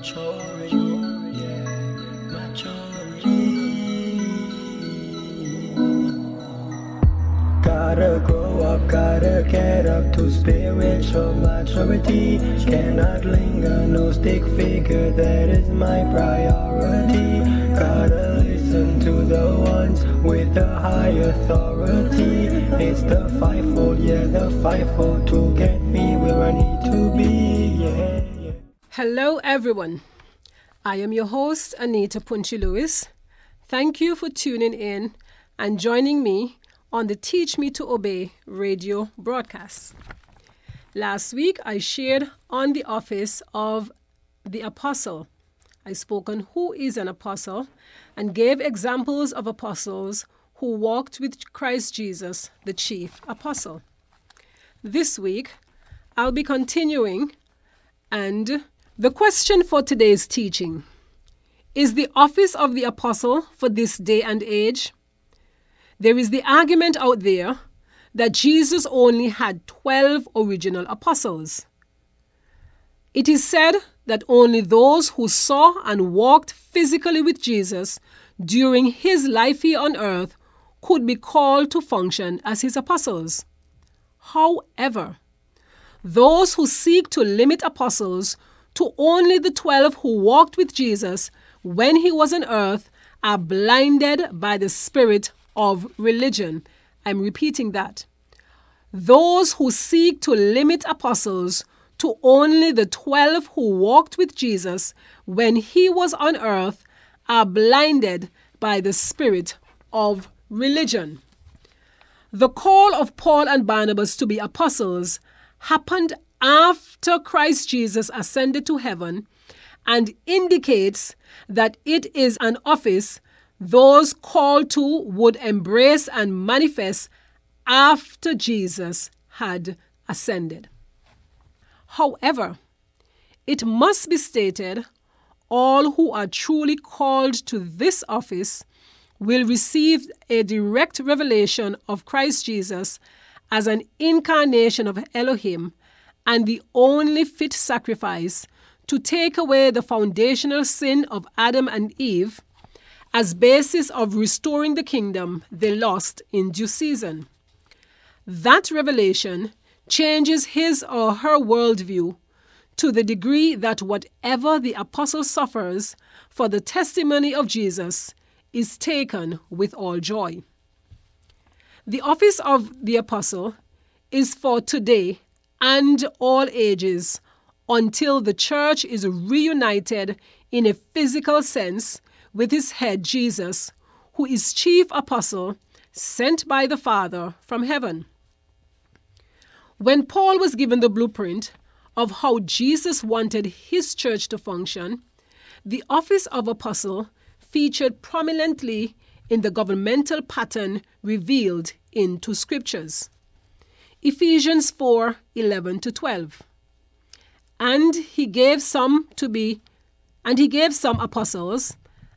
maturity. Yeah. Gotta grow up, gotta get up to spiritual maturity. Cannot linger, no stick figure, that is my priority. Gotta listen to the ones with the high authority. It's the fivefold, yeah, the fivefold to get me where I need to be, yeah. Hello, everyone. I am your host, Anita Punchie Lewis. Thank you for tuning in and joining me on the Teach Me to Obey radio broadcast. Last week, I shared on the office of the apostle. I spoke on who is an apostle and gave examples of apostles who walked with Christ Jesus, the chief apostle. This week, I'll be continuing, and the question for today's teaching is the office of the apostle for this day and age? There is the argument out there that Jesus only had 12 original apostles. It is said that only those who saw and walked physically with Jesus during his life here on earth could be called to function as his apostles. However, those who seek to limit apostles to only the 12 who walked with Jesus when he was on earth are blinded by the spirit of religion. I'm repeating that. Those who seek to limit apostles to only the 12 who walked with Jesus when he was on earth are blinded by the spirit of religion. The call of Paul and Barnabas to be apostles happened after Christ Jesus ascended to heaven and indicates that it is an office those called to would embrace and manifest after Jesus had ascended. However, it must be stated all who are truly called to this office will receive a direct revelation of Christ Jesus as an incarnation of Elohim and the only fit sacrifice to take away the foundational sin of Adam and Eve as basis of restoring the kingdom they lost in due season. That revelation changes his or her worldview to the degree that whatever the apostle suffers for the testimony of Jesus is taken with all joy. The office of the apostle is for today and all ages until the church is reunited in a physical sense with his head Jesus, who is chief apostle sent by the Father from heaven. When Paul was given the blueprint of how Jesus wanted his church to function, the office of apostle featured prominently in the governmental pattern revealed into scriptures. Ephesians 4 11 to 12. And he gave some to be, and he gave some apostles,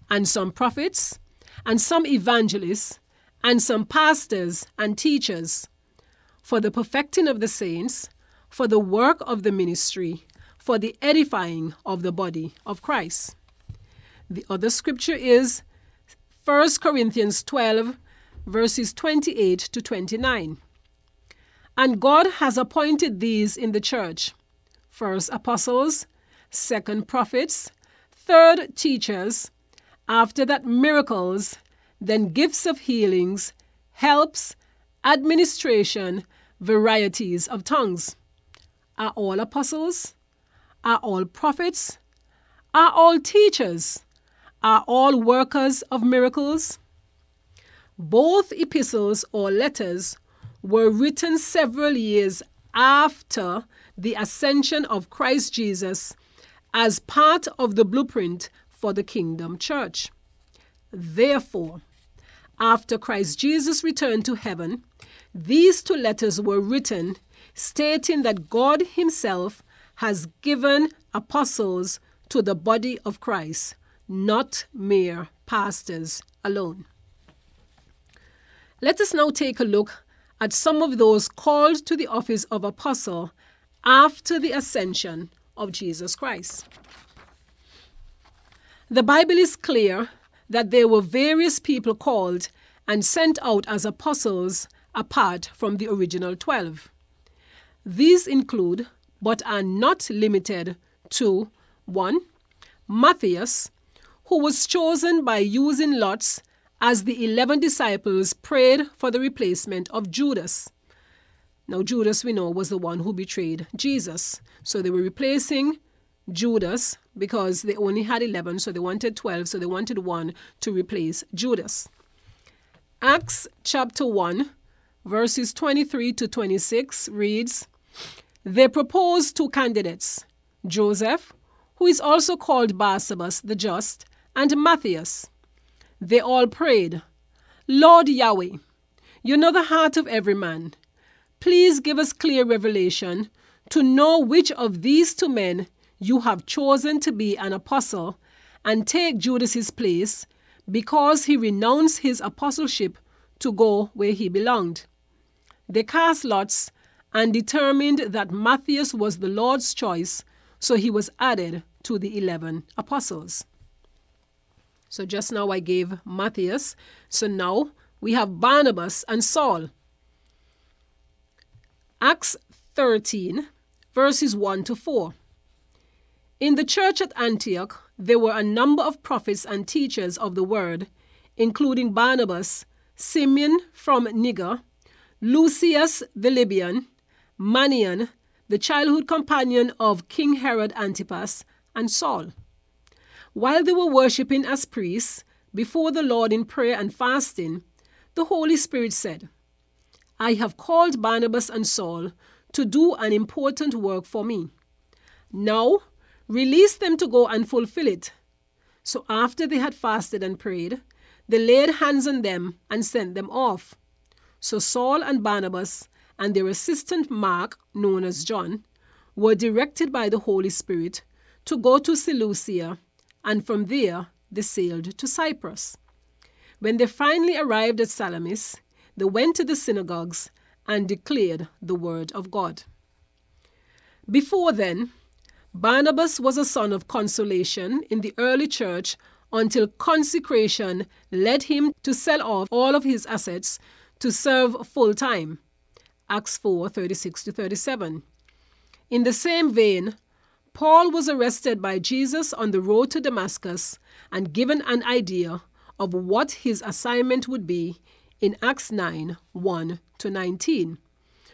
and some prophets, and some evangelists, and some pastors and teachers, for the perfecting of the saints, for the work of the ministry, for the edifying of the body of Christ. The other scripture is 1 Corinthians 12, verses 28 to 29. And God has appointed these in the church first apostles, second prophets, third teachers, after that miracles, then gifts of healings, helps, administration, varieties of tongues. Are all apostles? Are all prophets? Are all teachers? Are all workers of miracles? Both epistles or letters were written several years after the ascension of Christ Jesus as part of the blueprint for the kingdom church. Therefore, after Christ Jesus returned to heaven, these two letters were written stating that God Himself has given apostles to the body of Christ, not mere pastors alone. Let us now take a look at some of those called to the office of apostle after the ascension of Jesus Christ. The Bible is clear that there were various people called and sent out as apostles apart from the original 12. These include, but are not limited to 1. Matthias, who was chosen by using lots as the 11 disciples prayed for the replacement of Judas. Now, Judas, we know, was the one who betrayed Jesus. So they were replacing Judas because they only had 11, so they wanted 12, so they wanted one to replace Judas. Acts chapter 1, verses 23 to 26 reads They proposed two candidates, Joseph, who is also called Barsabas the Just, and Matthias. They all prayed, Lord Yahweh, you know the heart of every man. Please give us clear revelation to know which of these two men you have chosen to be an apostle and take Judas's place because he renounced his apostleship to go where he belonged. They cast lots and determined that Matthias was the Lord's choice, so he was added to the 11 apostles. So just now I gave Matthias, so now we have Barnabas and Saul. Acts 13, verses 1 to 4. In the church at Antioch, there were a number of prophets and teachers of the word, including Barnabas, Simeon from Niger, Lucius the Libyan, Manaen, the childhood companion of King Herod Antipas, and Saul. While they were worshipping as priests before the Lord in prayer and fasting, the Holy Spirit said, I have called Barnabas and Saul to do an important work for me. Now Release them to go and fulfill it. So after they had fasted and prayed, they laid hands on them and sent them off. So Saul and Barnabas and their assistant Mark, known as John, were directed by the Holy Spirit to go to Seleucia, and from there they sailed to Cyprus. When they finally arrived at Salamis, they went to the synagogues and declared the word of God. Before then, Barnabas was a son of consolation in the early church until consecration led him to sell off all of his assets to serve full time. Acts 4 36 to 37. In the same vein, Paul was arrested by Jesus on the road to Damascus and given an idea of what his assignment would be in Acts 9 1 to 19.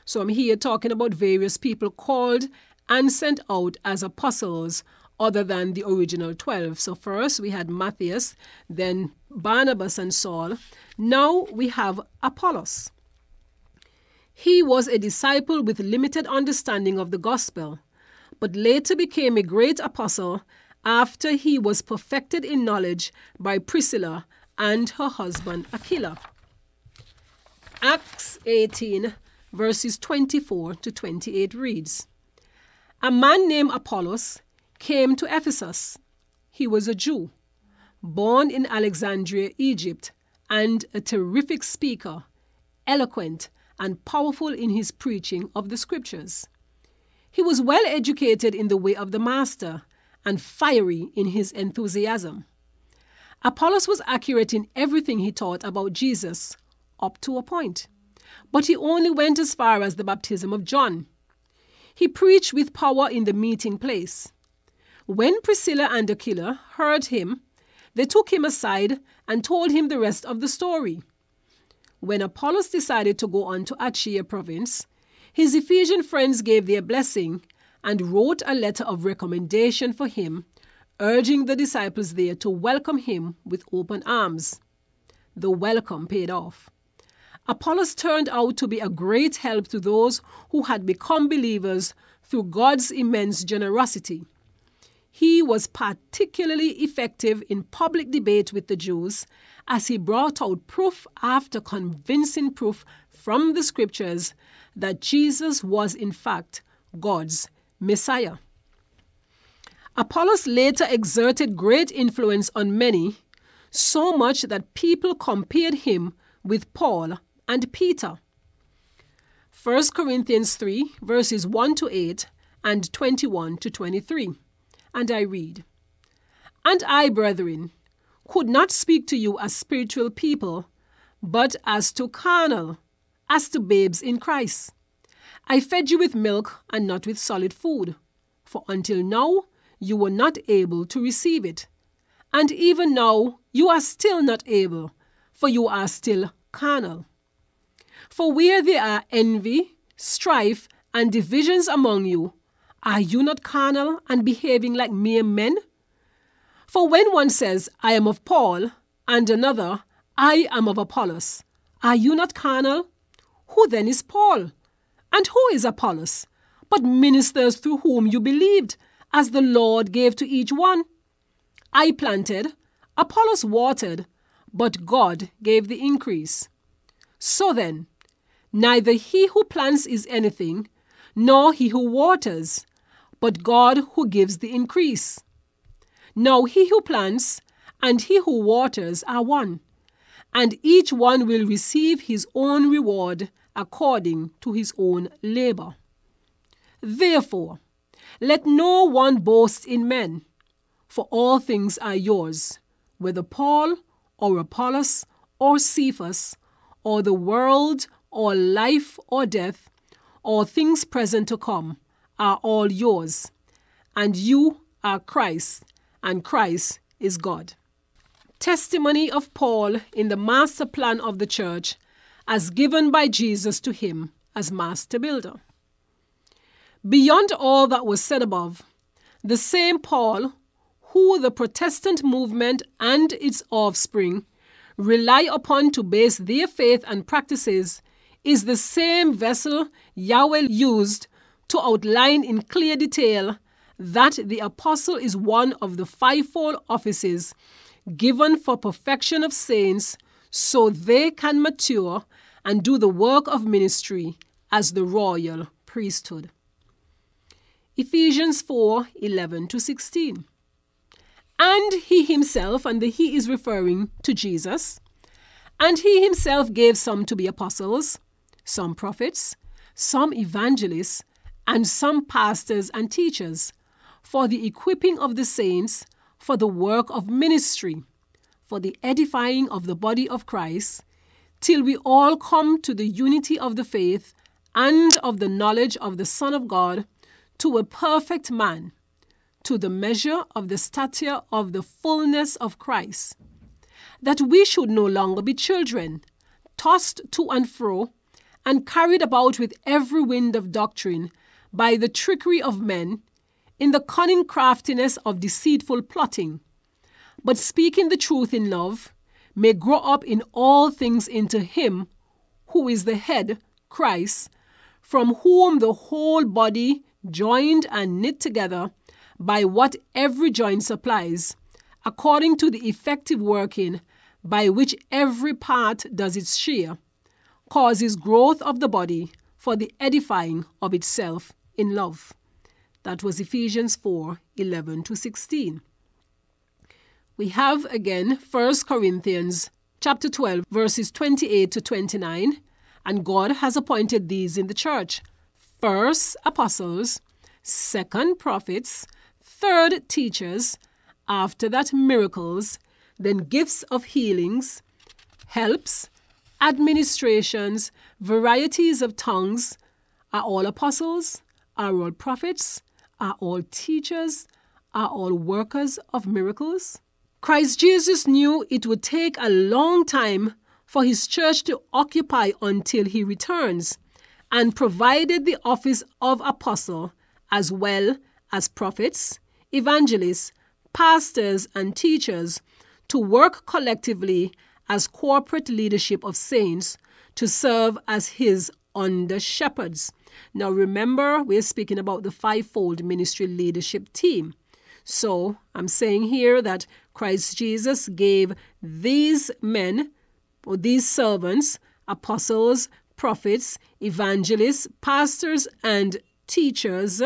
So I'm here talking about various people called and sent out as apostles other than the original 12. So first we had Matthias, then Barnabas and Saul. Now we have Apollos. He was a disciple with limited understanding of the gospel, but later became a great apostle after he was perfected in knowledge by Priscilla and her husband Aquila. Acts 18, verses 24 to 28 reads a man named Apollos came to Ephesus. He was a Jew, born in Alexandria, Egypt, and a terrific speaker, eloquent and powerful in his preaching of the scriptures. He was well educated in the way of the Master and fiery in his enthusiasm. Apollos was accurate in everything he taught about Jesus, up to a point. But he only went as far as the baptism of John. He preached with power in the meeting place. When Priscilla and Aquila heard him, they took him aside and told him the rest of the story. When Apollos decided to go on to Achaia province, his Ephesian friends gave their blessing and wrote a letter of recommendation for him, urging the disciples there to welcome him with open arms. The welcome paid off. Apollos turned out to be a great help to those who had become believers through God's immense generosity. He was particularly effective in public debate with the Jews as he brought out proof after convincing proof from the scriptures that Jesus was, in fact, God's Messiah. Apollos later exerted great influence on many, so much that people compared him with Paul and Peter. 1 Corinthians 3, verses 1 to 8 and 21 to 23. And I read And I, brethren, could not speak to you as spiritual people, but as to carnal, as to babes in Christ. I fed you with milk and not with solid food, for until now you were not able to receive it. And even now you are still not able, for you are still carnal. For where there are envy, strife, and divisions among you, are you not carnal and behaving like mere men? For when one says, I am of Paul, and another, I am of Apollos, are you not carnal? Who then is Paul? And who is Apollos? But ministers through whom you believed, as the Lord gave to each one. I planted, Apollos watered, but God gave the increase. So then, neither he who plants is anything, nor he who waters, but God who gives the increase. Now he who plants and he who waters are one, and each one will receive his own reward according to his own labor. Therefore, let no one boast in men, for all things are yours, whether Paul or Apollos or Cephas, or the world or life or death, or things present to come, are all yours, and you are Christ, and Christ is God. Testimony of Paul in the master plan of the church as given by Jesus to him as master builder. Beyond all that was said above, the same Paul, who the Protestant movement and its offspring rely upon to base their faith and practices, is the same vessel Yahweh used to outline in clear detail that the apostle is one of the fivefold offices given for perfection of saints so they can mature and do the work of ministry as the royal priesthood. Ephesians 4 11 to 16. And he himself, and the he is referring to Jesus, and he himself gave some to be apostles, some prophets, some evangelists, and some pastors and teachers, for the equipping of the saints, for the work of ministry, for the edifying of the body of Christ, till we all come to the unity of the faith and of the knowledge of the Son of God, to a perfect man, to the measure of the stature of the fullness of Christ, that we should no longer be children, tossed to and fro, and carried about with every wind of doctrine by the trickery of men, in the cunning craftiness of deceitful plotting, but speaking the truth in love, may grow up in all things into Him who is the head, Christ, from whom the whole body, joined and knit together by what every joint supplies, according to the effective working by which every part does its share, causes growth of the body for the edifying of itself in love. That was Ephesians 4 11 to 16 we have again 1 Corinthians chapter 12 verses 28 to 29 and God has appointed these in the church. First apostles second prophets third teachers after that miracles then gifts of healings helps administrations varieties of tongues. Are all apostles are all prophets? Are all teachers? Are all workers of miracles? Christ Jesus knew it would take a long time for his church to occupy until he returns, and provided the office of apostle as well as prophets, evangelists, pastors, and teachers to work collectively as corporate leadership of saints to serve as his under shepherds. Now remember, we're speaking about the fivefold ministry leadership team. So I'm saying here that Christ Jesus gave these men or these servants, apostles, prophets, evangelists, pastors, and teachers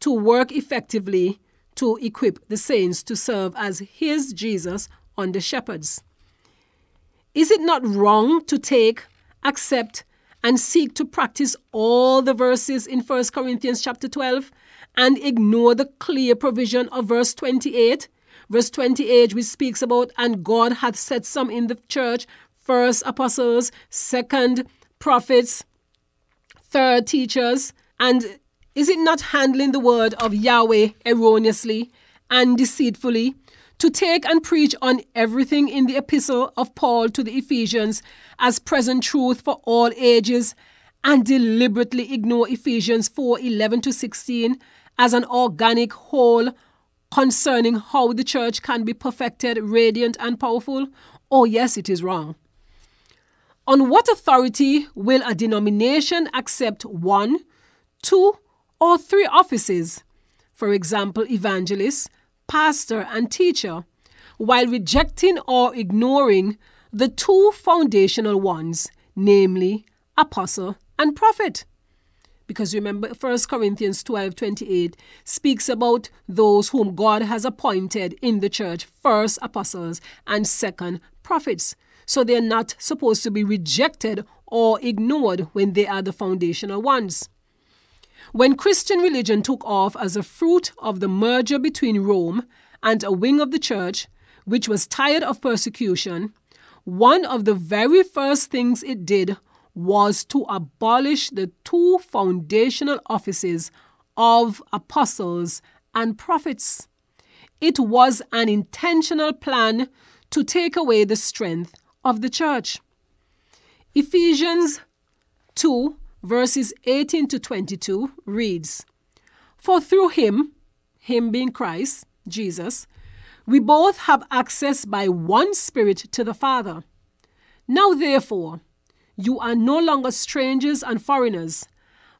to work effectively to equip the saints to serve as his Jesus under shepherds. Is it not wrong to take, accept, and seek to practice all the verses in 1 Corinthians chapter 12 and ignore the clear provision of verse 28 Verse 28, which speaks about, and God hath set some in the church, first apostles, second prophets, third teachers. And is it not handling the word of Yahweh erroneously and deceitfully? To take and preach on everything in the epistle of Paul to the Ephesians as present truth for all ages and deliberately ignore Ephesians 4 11 to 16 as an organic whole concerning how the church can be perfected, radiant, and powerful? Oh, yes, it is wrong. On what authority will a denomination accept one, two, or three offices? For example, evangelist, pastor, and teacher, while rejecting or ignoring the two foundational ones, namely apostle and prophet. Because remember, 1 Corinthians 12 28 speaks about those whom God has appointed in the church first apostles and second prophets. So they're not supposed to be rejected or ignored when they are the foundational ones. When Christian religion took off as a fruit of the merger between Rome and a wing of the church, which was tired of persecution, one of the very first things it did was to abolish the two foundational offices of apostles and prophets. It was an intentional plan to take away the strength of the church. Ephesians 2, verses 18 to 22 reads For through him, him being Christ, Jesus, we both have access by one Spirit to the Father. Now, therefore, you are no longer strangers and foreigners,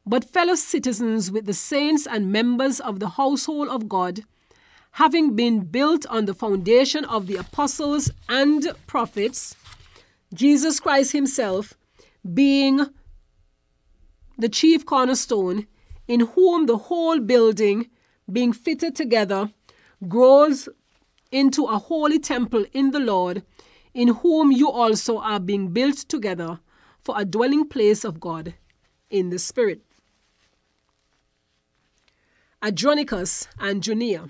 but fellow citizens with the saints and members of the household of God, having been built on the foundation of the apostles and prophets, Jesus Christ Himself being the chief cornerstone, in whom the whole building, being fitted together, grows into a holy temple in the Lord, in whom you also are being built together for a dwelling place of God in the Spirit. Andronicus and Junia.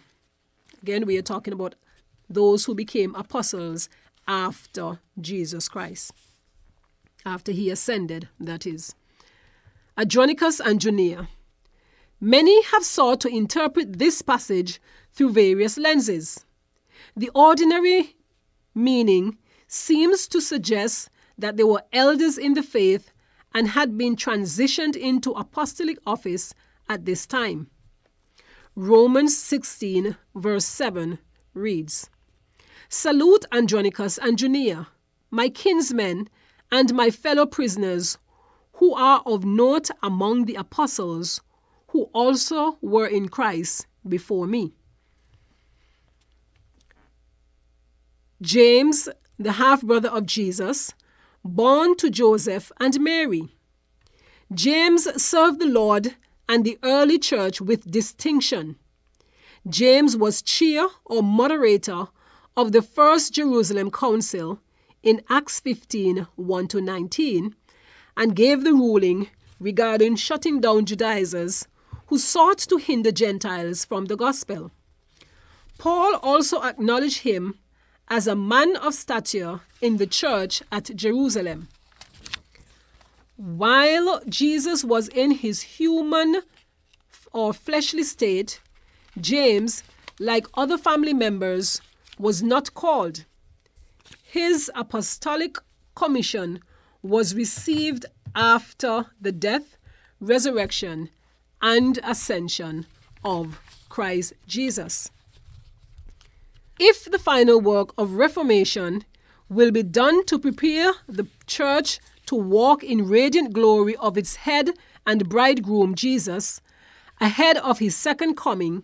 Again, we are talking about those who became apostles after Jesus Christ, after he ascended, that is. Andronicus and Junia. Many have sought to interpret this passage through various lenses. The ordinary meaning seems to suggest that they were elders in the faith and had been transitioned into apostolic office at this time. Romans 16, verse 7 reads Salute Andronicus and Junia, my kinsmen and my fellow prisoners, who are of note among the apostles, who also were in Christ before me. James, the half brother of Jesus, born to Joseph and Mary. James served the Lord and the early church with distinction. James was chair or moderator of the First Jerusalem Council in Acts 15 1 to 19 and gave the ruling regarding shutting down Judaizers who sought to hinder Gentiles from the gospel. Paul also acknowledged him as a man of stature in the church at Jerusalem. While Jesus was in his human or fleshly state, James, like other family members, was not called. His apostolic commission was received after the death, resurrection, and ascension of Christ Jesus. If the final work of Reformation will be done to prepare the church to walk in radiant glory of its head and bridegroom Jesus ahead of his second coming,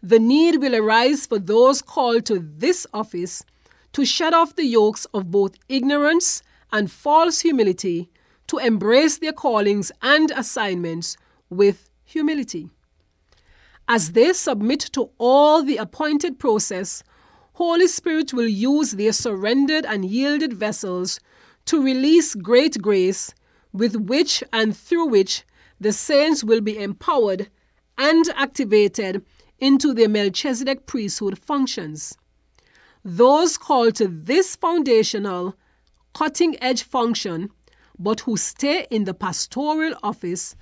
the need will arise for those called to this office to shed off the yokes of both ignorance and false humility, to embrace their callings and assignments with humility. As they submit to all the appointed process Holy Spirit will use their surrendered and yielded vessels to release great grace with which and through which the saints will be empowered and activated into their Melchizedek priesthood functions. Those called to this foundational, cutting edge function, but who stay in the pastoral office,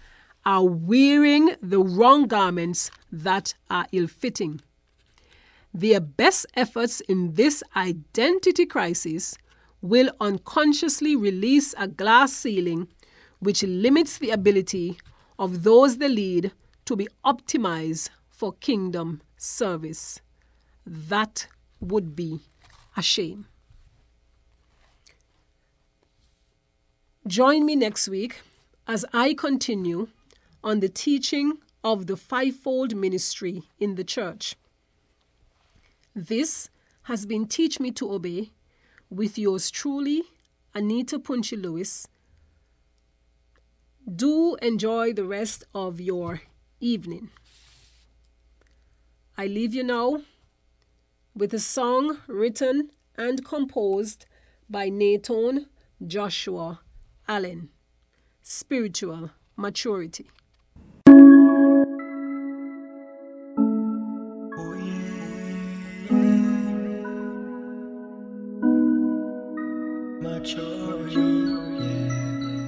are wearing the wrong garments that are ill fitting. Their best efforts in this identity crisis will unconsciously release a glass ceiling which limits the ability of those they lead to be optimized for kingdom service. That would be a shame. Join me next week as I continue on the teaching of the fivefold ministry in the church. This has been Teach Me to Obey with yours truly, Anita Punchie Lewis. Do enjoy the rest of your evening. I leave you now with a song written and composed by Nathan Joshua Allen. Spiritual Maturity. Oh,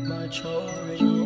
Gotta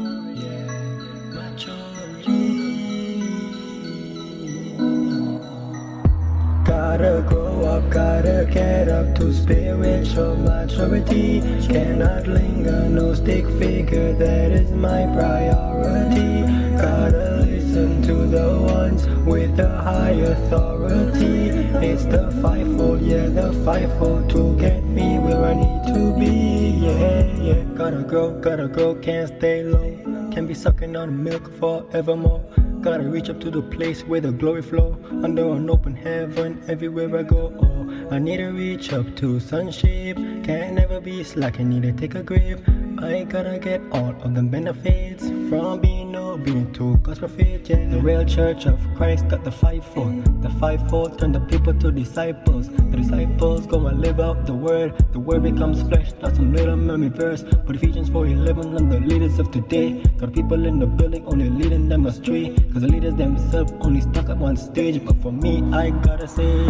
to spiritual maturity. Cannot linger, no stick figure, that is my priority. Gotta listen to the ones with the high authority. It's the fivefold, yeah, the fivefold to get me where I need to be. Yeah, yeah. Gotta grow, gotta grow, can't stay low. Can't be sucking on the milk forevermore. Gotta reach up to the place where the glory flow Under an open heaven everywhere I go I need to reach up to sonship Can't never be slack, I need to take a grip. I gotta get all of the benefits From being obedient to God's prophet, yeah The real church of Christ got the fivefold The fivefold turn the people to disciples. The disciples go and live out the word. The word becomes flesh, not some little mermaid verse. But Ephesians 4.11 and the leaders of today. Got people in the building only leading them astray. Cause the leaders themselves only stuck at one stage. But for me, I gotta say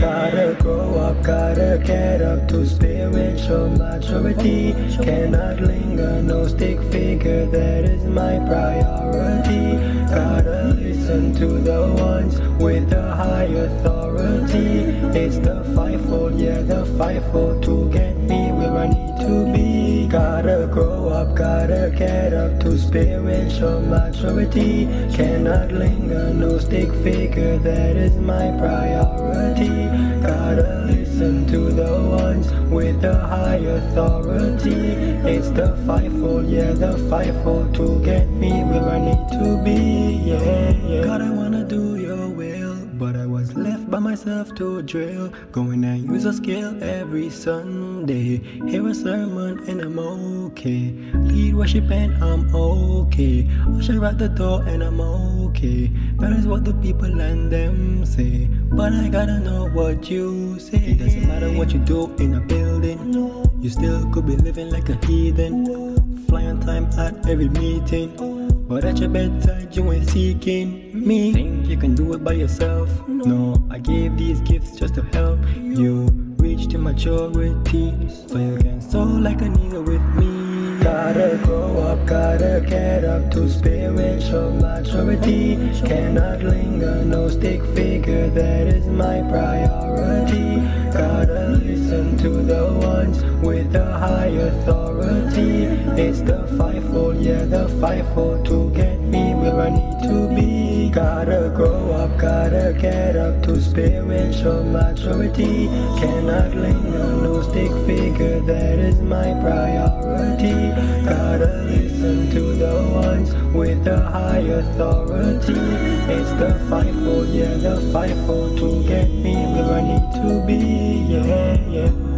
Gotta grow up, gotta get up to spiritual maturity. Cannot linger, no stick figure, that is my priority Gotta listen to the ones with the high authority. It's the fivefold, yeah, the fivefold. To get me where I need to be Gotta grow up, gotta get up to spiritual maturity Cannot linger, no stick figure, that is my priority. Gotta listen to the ones with the high authority. It's the fivefold, yeah, the fivefold to get me where I need to be, yeah, yeah. God, myself to a drill. Going and use a skill every Sunday. Hear a sermon and I'm okay. Lead worship and I'm okay. Usher at the door and I'm okay. That is what the people and them say. But I gotta know what you say. It doesn't matter what you do in a building. You still could be living like a heathen. Fly on time at every meeting But at your bedside you ain't seeking me. Think you can do it by yourself? No, I gave these gifts just to help you reach to maturity. So you can soar like an eagle with me. Gotta grow up, gotta get up to spiritual maturity. Cannot linger, no stick figure, that is my priority. Gotta listen to the ones with the high authority. It's the fivefold, yeah, the fivefold. To get me where I need to be. Gotta grow up, gotta get up to spiritual maturity. Cannot linger, no stick figure, that is my priority. Gotta listen to the ones with the high authority. It's the fivefold, yeah, the fivefold. To get me where I need to be, yeah, yeah